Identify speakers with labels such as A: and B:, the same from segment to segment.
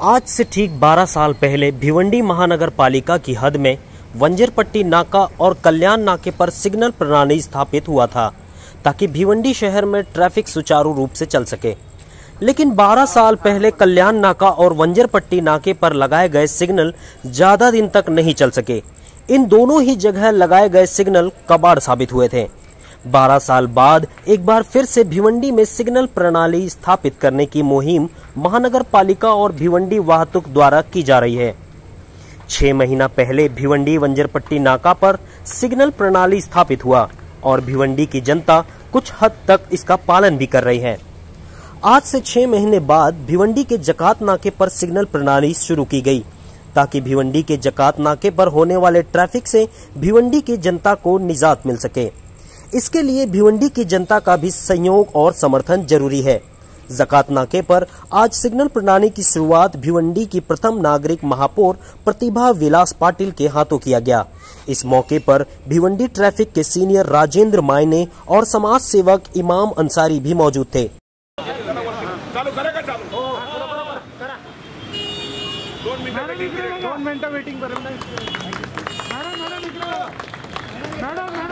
A: आज से ठीक 12 साल पहले भिवंडी महानगर पालिका की हद में वंजरपट्टी नाका और कल्याण नाके पर सिग्नल प्रणाली स्थापित हुआ था, ताकि भिवंडी शहर में ट्रैफ़िक सुचारू रूप से चल सके। लेकिन 12 साल पहले कल्याण नाका और वंजरपट्टी नाके पर लगाए गए सिग्नल ज़्यादा दिन तक नहीं चल सके। इन दोनों ही जगह लगाए गए सिग्नल कबाड़ साबित हुए थे। 12 साल बाद एक बार फिर से भिवंडी में सिग्नल प्रणाली स्थापित करने की मुहिम महानगर पालिका और भिवंडी वाहतुक द्वारा की जा रही है। छह महीना पहले भिवंडी वंजरपट्टी नाका पर सिग्नल प्रणाली स्थापित हुआ और भिवंडी की जनता कुछ हद तक इसका पालन भी कर रही है। आज से छह महीने बाद भिवंडी के जकात नाके पर सिग्नल प्रणाली शुरू की गई, ताकि भिवंडी के जकात नाके पर होने वाले ट्रैफ़िक से भिवंडी की जनता को निजात मिल सके। इसके लिए भिवंडी की जनता का भी सहयोग और समर्थन ज़रूरी है। जकात नाके पर आज सिग्नल प्रणाली की शुरुआत भिवंडी की प्रथम नागरिक महापौर प्रतिभा विलास पाटिल के हाथों किया गया। इस मौके पर भिवंडी ट्रैफ़िक के सीनियर राजेंद्र मायने और समाज सेवक इमाम अंसारी भी मौजूद थे।
B: मॅडम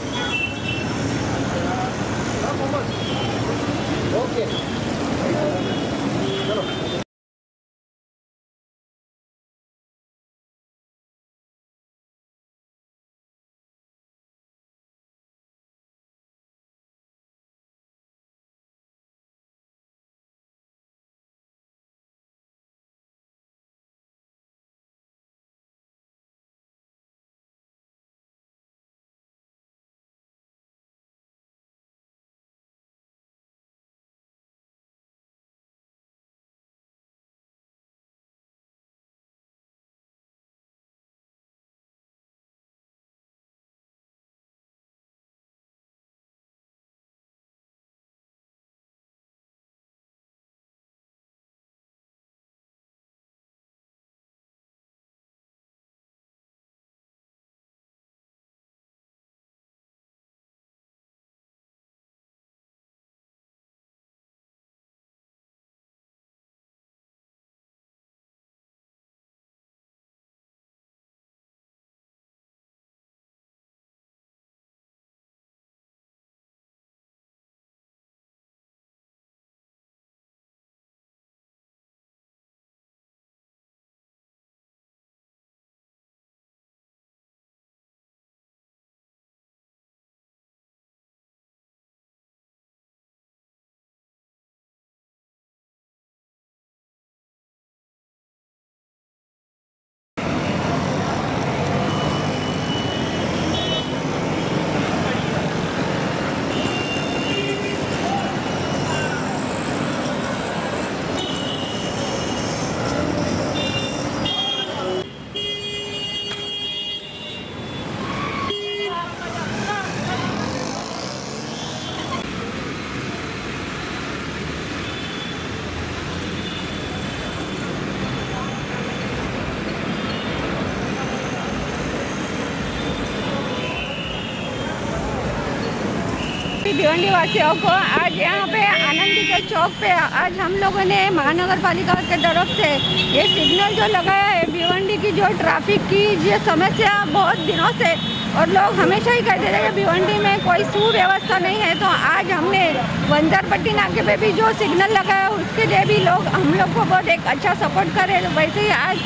C: भिवंडी वासियों को आज यहाँ पे आनंदी के चौक पे आज हम लोगों ने महानगर पालिका के तरफ़ से ये सिग्नल जो लगाया है, भिवंडी की जो ट्रैफ़िक की ये समस्या बहुत दिनों से और लोग हमेशा ही कहते थे कि भिवंडी में कोई सुव्यवस्था नहीं है तो आज हमने वंजरपट्टी नाके पे भी जो सिग्नल लगाया, उसके लिए भी लोग हम लोग को बहुत एक अच्छा सपोर्ट करे वैसे ही आज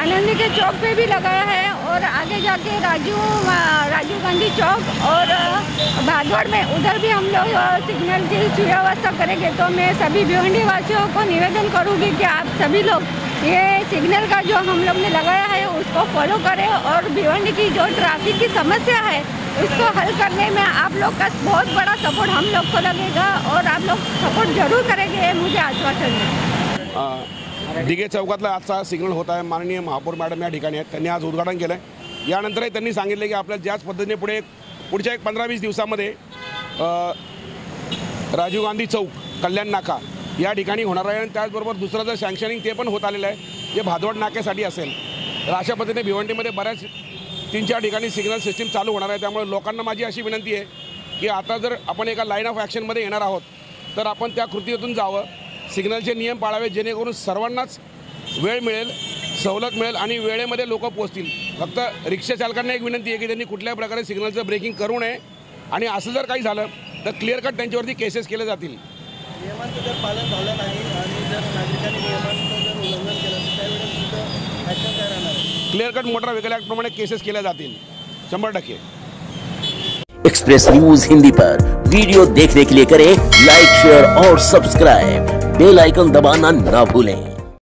C: आनंदी के चौक पे भी लगाया है और आगे जाके राजीव राजीव गांधी चौक और भादौड़ में उधर भी हम लोग सिग्नल की सुव्यवस्था करेंगे। तो मैं सभी भिवंडी वासियों को निवेदन करूँगी कि आप सभी लोग ये सिग्नल का जो हम लोग ने लगाया है, उसको फॉलो करें और भिवंडी की जो ट्रैफ़िक की समस्या है, उसको हल करने में आप लोग का बहुत बड़ा सपोर्ट हम लोग को लगेगा और आप लोग सपोर्ट ज़रूर करेंगे मुझे आश्वासन है।
D: दिघे चौकातला आजचा सिग्नल होता आहे माननीय महापौर मॅडम या आज उद्घाटन आहे यानंतरही त्यांनी सांगितले की आपल्या ज्याच पद्धतीने पुढे पुढच्या एक पंधरा वीस दिवसामध्ये राजीव गांधी चौक कल्याण नाका या ठिकाणी होणार आहे. आणि त्याचबरोबर दुसरं जर सँक्शनिंग ते पण होत आलेलं आहे जे भादवड नाक्यासाठी असेल तर अशा पद्धतीने भिवंडीमध्ये बऱ्याच तीन चार ठिकाणी सिग्नल सिस्टीम चालू होणार आहे. त्यामुळे लोकांना माझी अशी विनंती आहे की आता जर आपण एका लाईन ऑफ ॲक्शनमध्ये येणार आहोत तर आपण त्या कृतीतून जावं. सिग्नलचे नियम पाळावे जेणेकरून सर्वांनाच वेळ मिळेल. सवलत मिळेल आणि वेळेमध्ये लोक पोहोचतील फक्त रिक्षा चालकांना एक विनंती आहे की त्यांनी कुठल्याही प्रकारे सिग्नलचं ब्रेकिंग करू नये. आणि असं जर काही झालं तर क्लिअर कट त्यांच्यावरती केसेस केले जातील.
E: नियमांचं जर पालन झालं नाही आणि जर नागरिकांनी नियमांचं जर उल्लंघन केलं तर त्यावेळेस तुमचं ॲक्शन काय राहणार आहे?
D: क्लिअर कट मोटर व्हेकल ॲक्टप्रमाणे केसेस केल्या जातील. शंभर टक्के.
F: एक्सप्रेस न्यूज हिंदी पर. वीडियो देखने के लिए करें लाइक शेयर और सब्सक्राइब बेल आइकन दबाना ना भूलें.